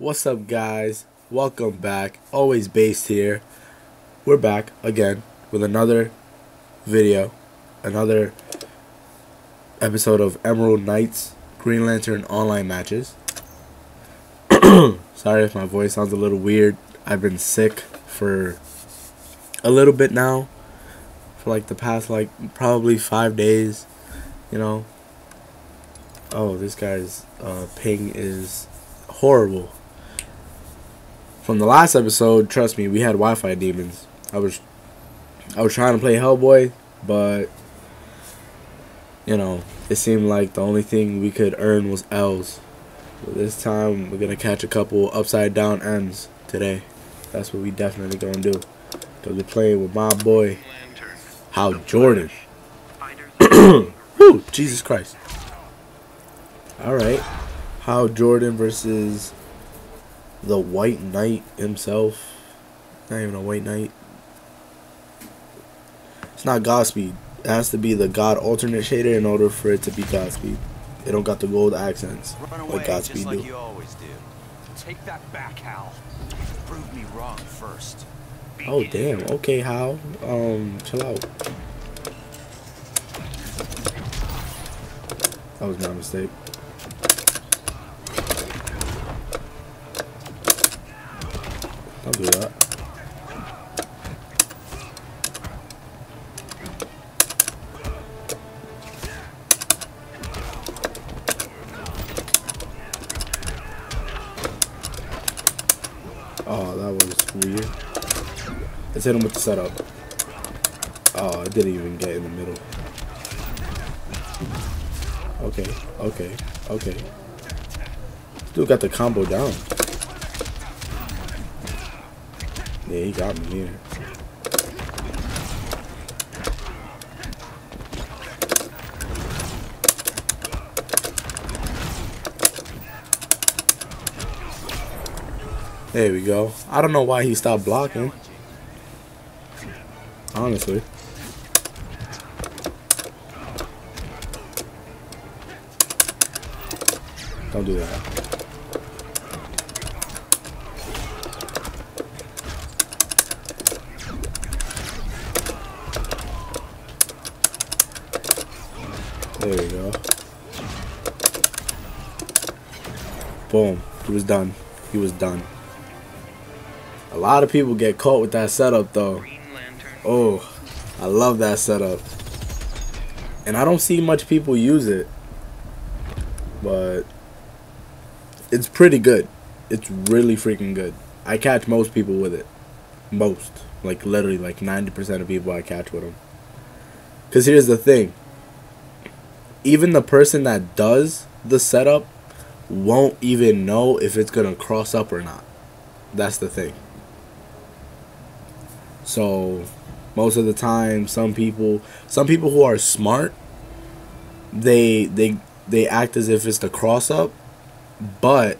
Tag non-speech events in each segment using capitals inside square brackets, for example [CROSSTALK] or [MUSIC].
What's up, guys? Welcome back. Always based here. We're back again with another video, another episode of Emerald Knights Green Lantern online matches. [CLEARS THROAT] Sorry if my voice sounds a little weird. I've been sick for a little bit now. For like the past like probably five days. You know. Oh, this guy's uh, ping is horrible. From the last episode, trust me, we had Wi-Fi demons. I was I was trying to play Hellboy, but you know, it seemed like the only thing we could earn was L's. But this time we're gonna catch a couple upside down M's today. That's what we definitely gonna do. Cause we're playing with my boy Hal Jordan. [CLEARS THROAT] Whew, Jesus Christ. Alright. Hal Jordan versus the White Knight himself. Not even a White Knight. It's not Godspeed. It has to be the God alternate shader in order for it to be Godspeed. It don't got the gold accents away like Godspeed like do. you always do. Take that back, Hal. Prove me wrong first. Oh damn. Okay, Hal. Um, chill out. That was my mistake. Don't do that. Oh, that was weird. Let's hit him with the setup. Oh, I didn't even get in the middle. Okay, okay, okay. Got the combo down. Yeah, he got me here. There we go. I don't know why he stopped blocking. Honestly. Don't do that. There we go. Boom. He was done. He was done. A lot of people get caught with that setup though. Oh, I love that setup. And I don't see much people use it. But it's pretty good. It's really freaking good. I catch most people with it. Most. Like literally like 90% of people I catch with them. Cuz here's the thing. Even the person that does the setup won't even know if it's going to cross up or not. That's the thing. So most of the time some people some people who are smart they they they act as if it's the cross up but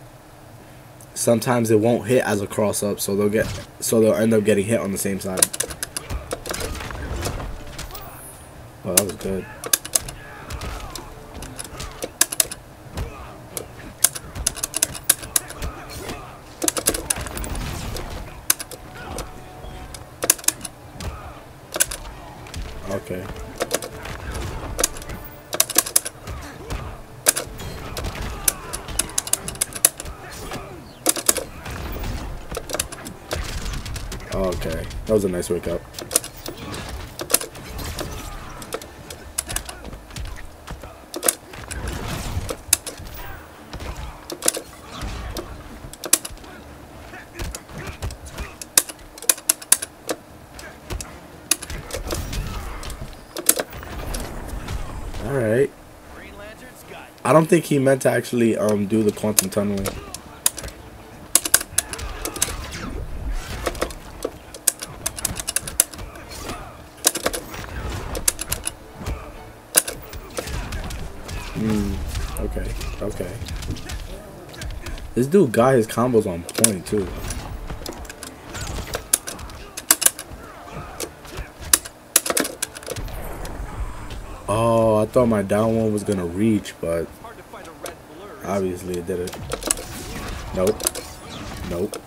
sometimes it won't hit as a cross up so they'll get so they'll end up getting hit on the same side. Oh that was good Okay, that was a nice wake up. All right. Green Lantern's got I don't think he meant to actually um do the quantum tunneling. This dude got his combos on point too. Oh, I thought my down one was gonna reach, but a obviously it didn't. Nope. Nope.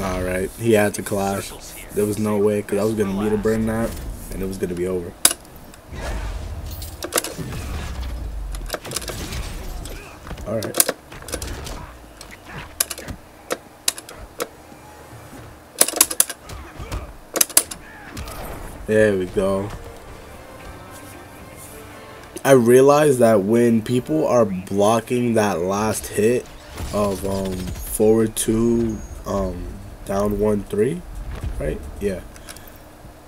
Alright, he had to clash. There was no way, because I was going to meter burn that, and it was going to be over. Alright. There we go. I realized that when people are blocking that last hit of um forward two um down one three, right? Yeah.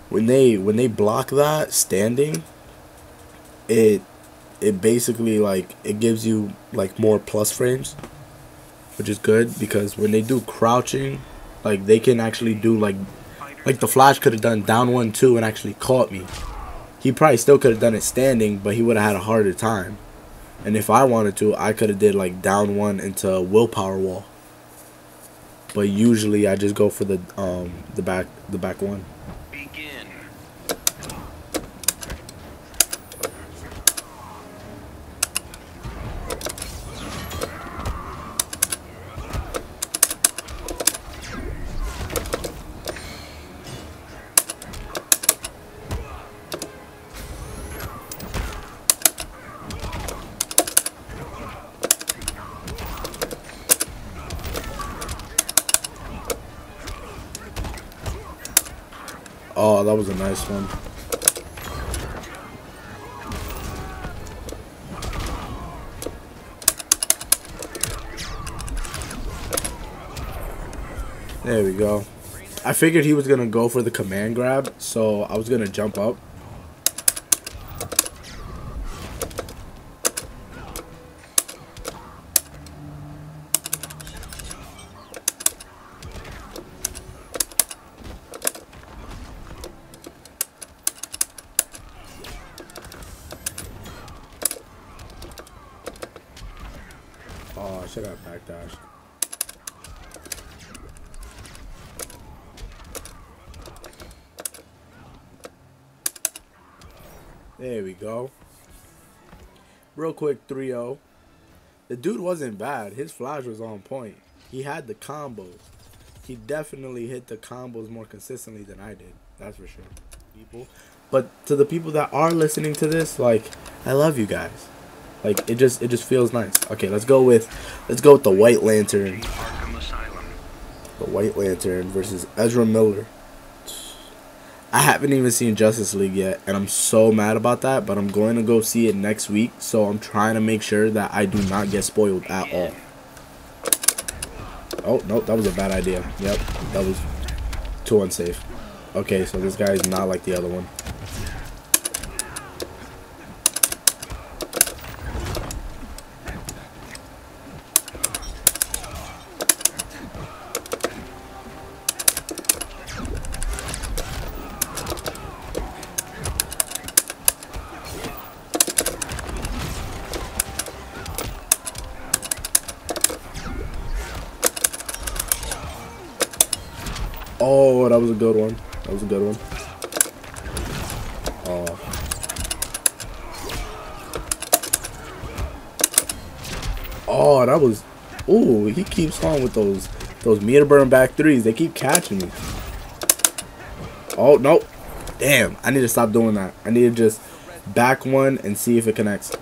When they when they block that standing, it it basically like it gives you like more plus frames, which is good because when they do crouching, like they can actually do like like the Flash could have done down one two and actually caught me. He probably still could have done it standing, but he would have had a harder time. And if I wanted to, I could have did like down one into a willpower wall. But usually I just go for the um the back the back one. Oh, that was a nice one. There we go. I figured he was gonna go for the command grab, so I was gonna jump up. Oh, I should have backdashed. There we go. Real quick 3 0. The dude wasn't bad. His flash was on point. He had the combos. He definitely hit the combos more consistently than I did. That's for sure. People. But to the people that are listening to this, like, I love you guys. Like it just it just feels nice. Okay, let's go with let's go with the White Lantern. The White Lantern versus Ezra Miller. I haven't even seen Justice League yet, and I'm so mad about that. But I'm going to go see it next week, so I'm trying to make sure that I do not get spoiled at all. Oh no, that was a bad idea. Yep, that was too unsafe. Okay, so this guy is not like the other one. Good one. That was a good one. Oh. Oh, that was. Ooh, he keeps on with those those meter burn back threes. They keep catching me. Oh no! Damn, I need to stop doing that. I need to just back one and see if it connects.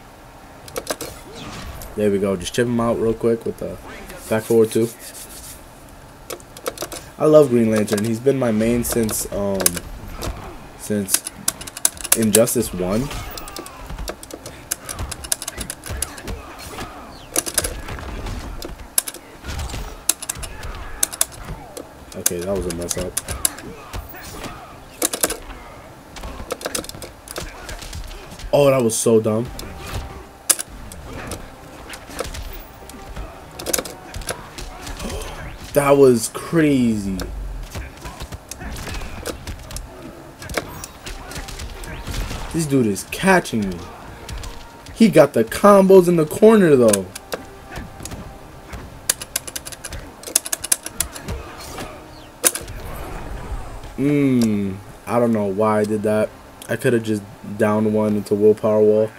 There we go. Just chip him out real quick with the back forward two. I love Green Lantern. He's been my main since um since Injustice One. Okay, that was a mess up. Oh, that was so dumb. That was crazy. This dude is catching me. He got the combos in the corner though. Mmm. I don't know why I did that. I could have just downed one into willpower wall.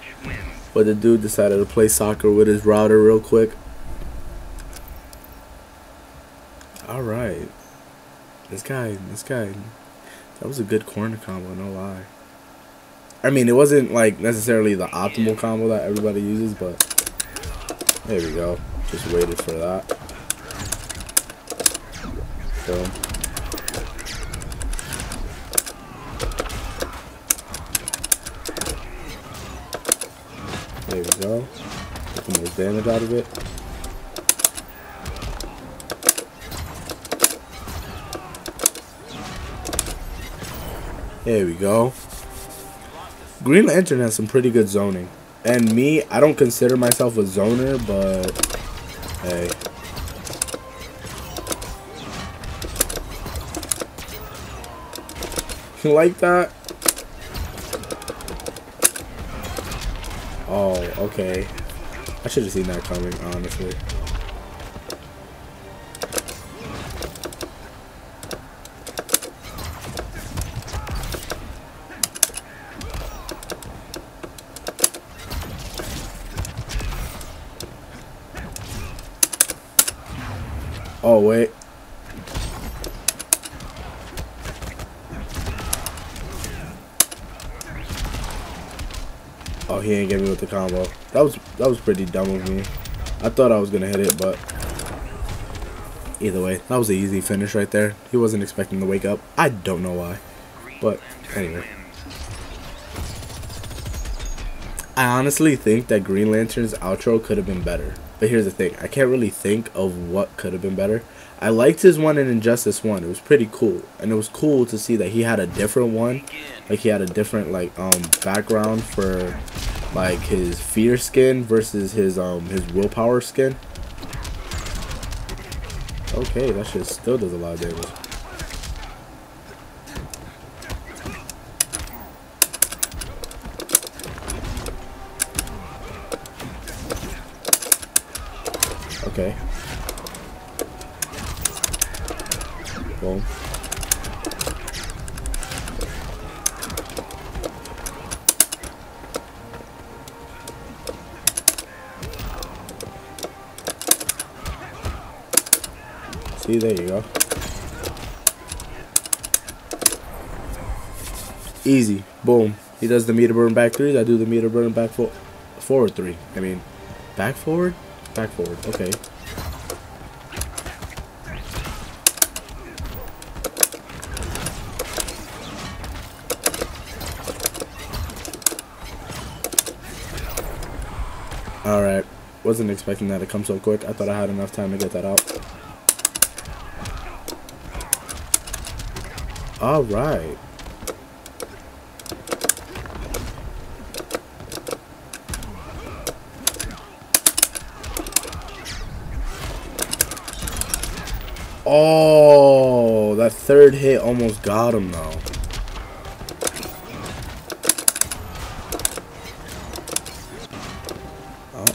But the dude decided to play soccer with his router real quick. Alright. This guy, this guy, that was a good corner combo, no lie. I mean, it wasn't like necessarily the optimal combo that everybody uses, but there we go. Just waited for that. Boom. There we go. Get the most damage out of it. There we go. Green Lantern has some pretty good zoning. And me, I don't consider myself a zoner, but hey. [LAUGHS] You like that? Oh, okay. I should have seen that coming, honestly. Oh, wait. Oh, he ain't get me with the combo. That was that was pretty dumb of me. I thought I was gonna hit it, but either way, that was an easy finish right there. He wasn't expecting to wake up. I don't know why, but anyway. I honestly think that Green Lantern's outro could have been better. But here's the thing, I can't really think of what could have been better. I liked his one in Injustice 1. It was pretty cool. And it was cool to see that he had a different one. Like he had a different like um background for like his fear skin versus his um his willpower skin. Okay, that shit still does a lot of damage. Okay. Boom. See, there you go. Easy. Boom. He does the meter burn back three. I do the meter burn back fo forward three. I mean, back forward? Back forward. Okay. Alright. Wasn't expecting that to come so quick. I thought I had enough time to get that out. Alright. Oh, that third hit almost got him though. Oh.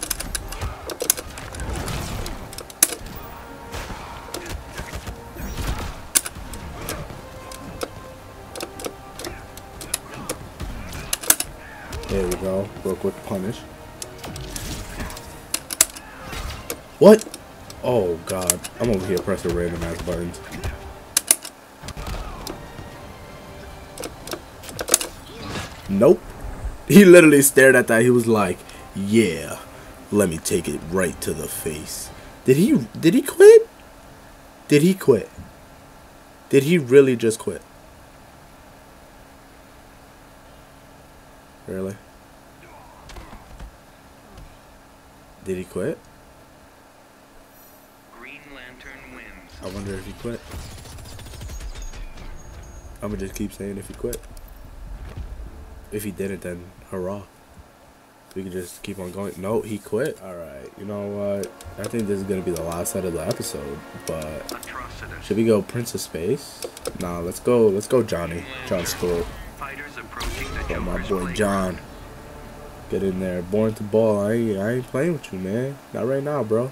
There we go. Real quick punish. What? Here pressing random ass buttons. Nope. He literally stared at that. He was like, "Yeah, let me take it right to the face." Did he did he quit? Did he quit? Did he really just quit? Really? Did he quit? Green Lantern wins. I wonder if he quit. I'm gonna just keep saying if he quit. If he didn't, then hurrah. We can just keep on going. No, he quit. All right. You know what? I think this is gonna be the last set of the episode. But should we go Prince of Space? Nah, let's go. Let's go Johnny. John Stewart. Approaching Oh, my boy. John. Get in there. Born to ball. I ain't, I ain't playing with you, man. Not right now, bro.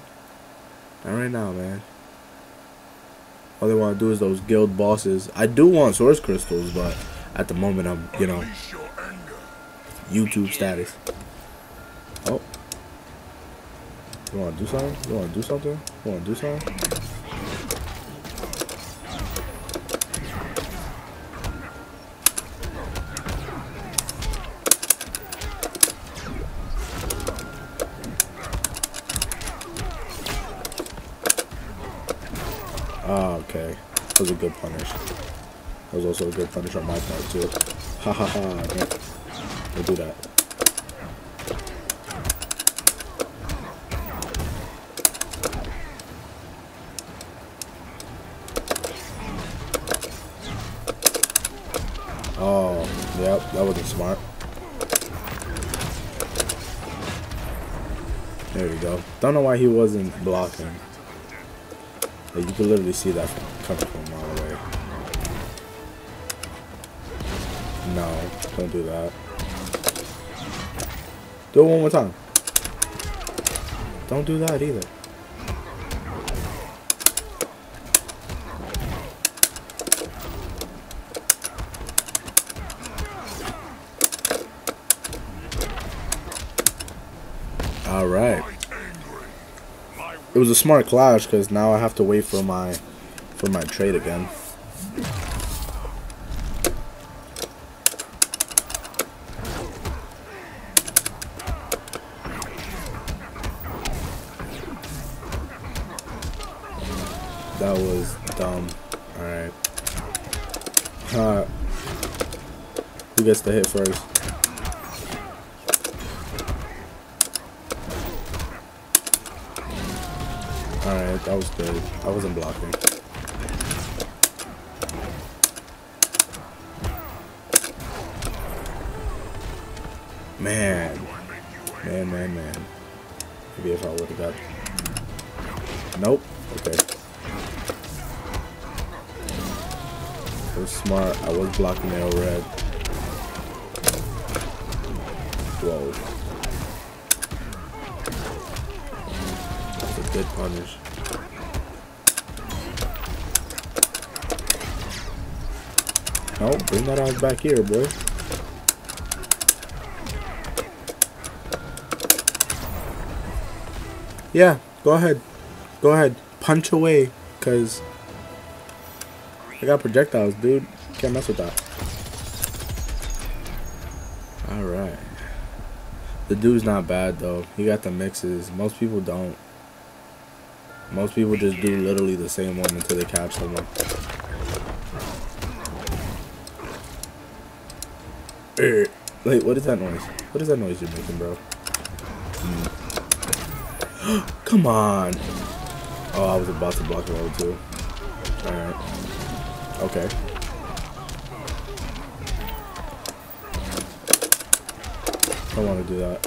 Not right now, man. All they want to do is those guild bosses. I do want source crystals, but at the moment I'm, you know, YouTube status. Oh. You want to do something? You want to do something? You want to do something? A good punish. That was also a good punish on my part, too. Ha ha ha. Don't do that. Oh, yep, that wasn't smart. There we go. Don't know why he wasn't blocking. Like, you can literally see that coming from a mile don't do that. Do it one more time. Don't do that either. All right. It was a smart clash because now I have to wait for my for my trade again. That was dumb. Alright. Uh, who gets the hit first? Alright, that was good. I wasn't blocking. Was blocking L red. Whoa. That's a good punish. No, bring that ass back here, boy. Yeah, go ahead. Go ahead. Punch away, because I got projectiles, dude. Can't mess with that. Alright. The dude's not bad, though. He got the mixes. Most people don't. Most people just do literally the same one until they catch someone. Wait, what is that noise? What is that noise you're making, bro? Hmm. [GASPS] Come on. Oh, I was about to block level two. Alright. Okay. Don't want to do that.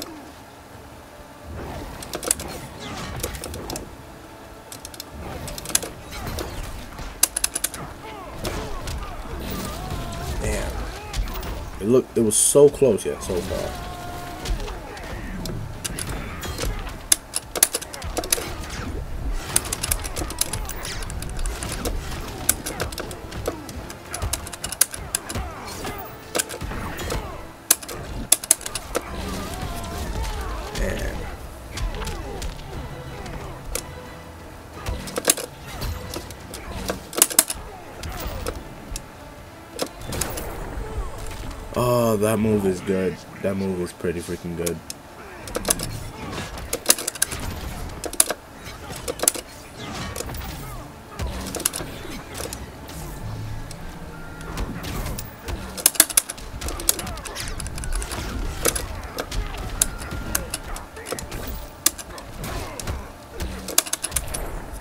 Damn. It looked, it was so close yet so far. Oh, that move is good. That move is pretty freaking good.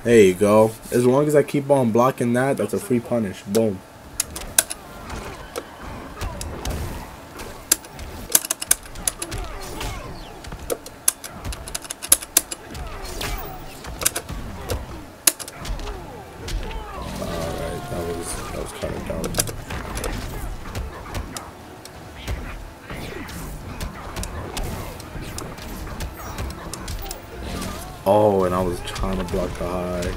There you go. As long as I keep on blocking that, that's a free punish. Boom. Alright, that was that was kind of dumb. Oh, and I was trying to block the high.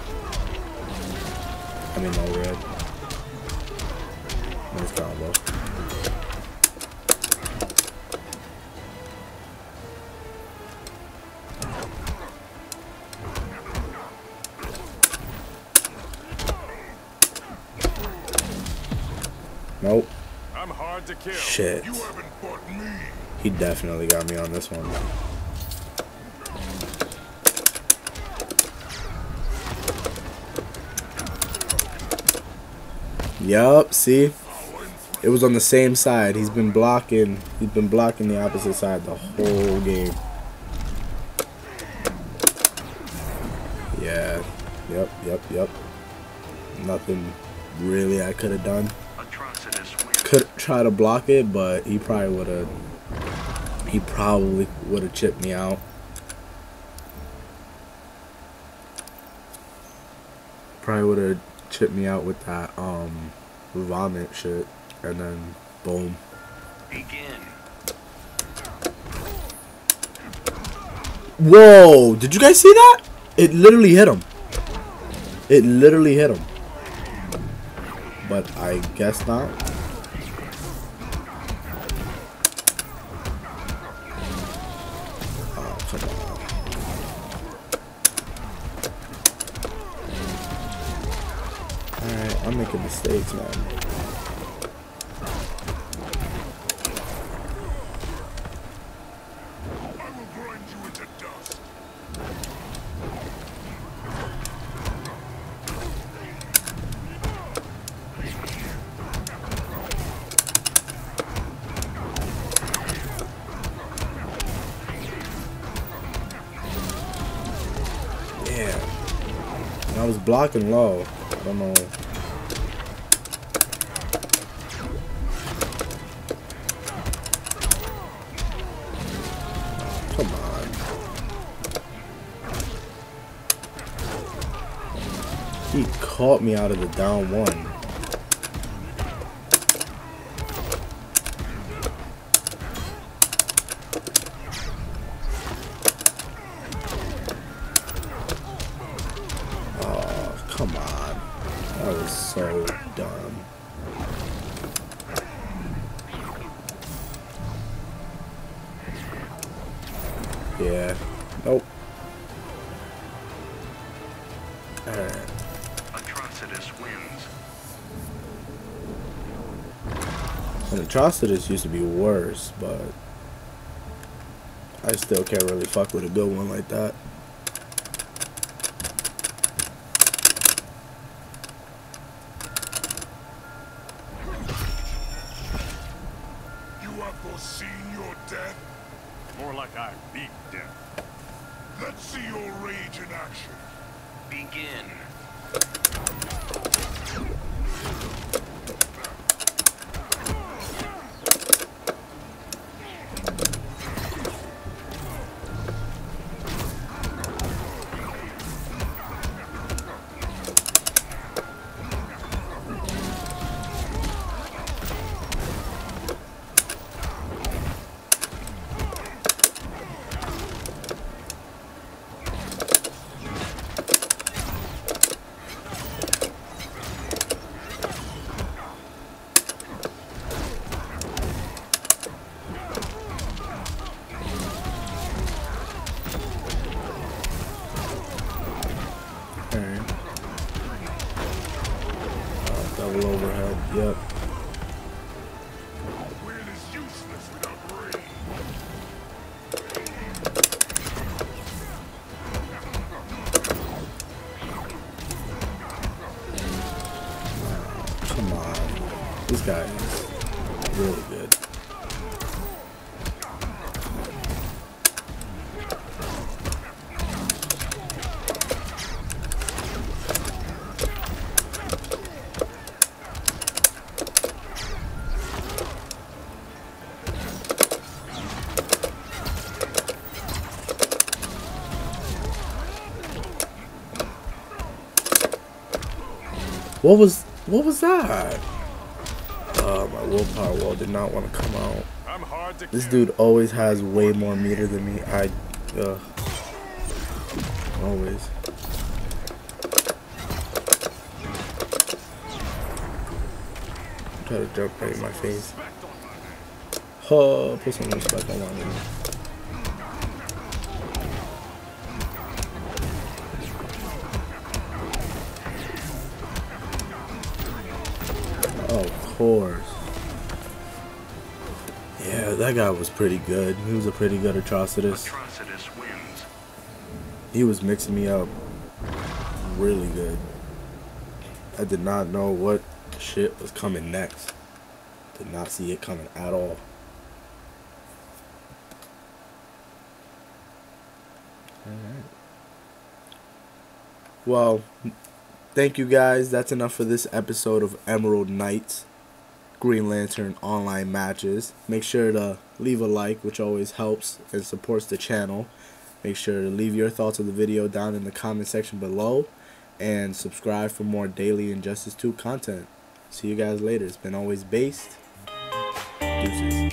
I mean, no red. Nice combo. Shit. He definitely got me on this one. Yup, see? It was on the same side. He's been blocking he's been blocking the opposite side the whole game. Yeah. Yep, yep, yep. Nothing really I could have done. Could try to block it, but he probably would have he probably would have chipped me out. Probably would have chipped me out with that um vomit shit and then boom. Begin. Whoa, did you guys see that? It literally hit him. It literally hit him. But I guess not. Oh, come on. Alright, I'm making mistakes, man. Yeah. I was blocking low. I don't know. Caught me out of the down one. Atrocitus used to be worse, but I still can't really fuck with a good one like that. You have foreseen your death. More like I beat death. Let's see your rage in action. Begin. Double overhead. Yep. What was what was that? Uh, my willpower wall did not want to come out. This dude always has way more meter than me. I uh, always. Try to jump right in my face. Oh, put some respect on my name. Yeah, that guy was pretty good. He was a pretty good Atrocitus. Atrocitus wins. He was mixing me up really good. I did not know what shit was coming next. Did not see it coming at all. Alright. Well, thank you guys. That's enough for this episode of Emerald Knights Green Lantern online matches. Make sure to leave a like, which always helps and supports the channel. Make sure to leave your thoughts of the video down in the comment section below and subscribe for more daily Injustice 2 content. See you guys later. It's been always based. Deuces.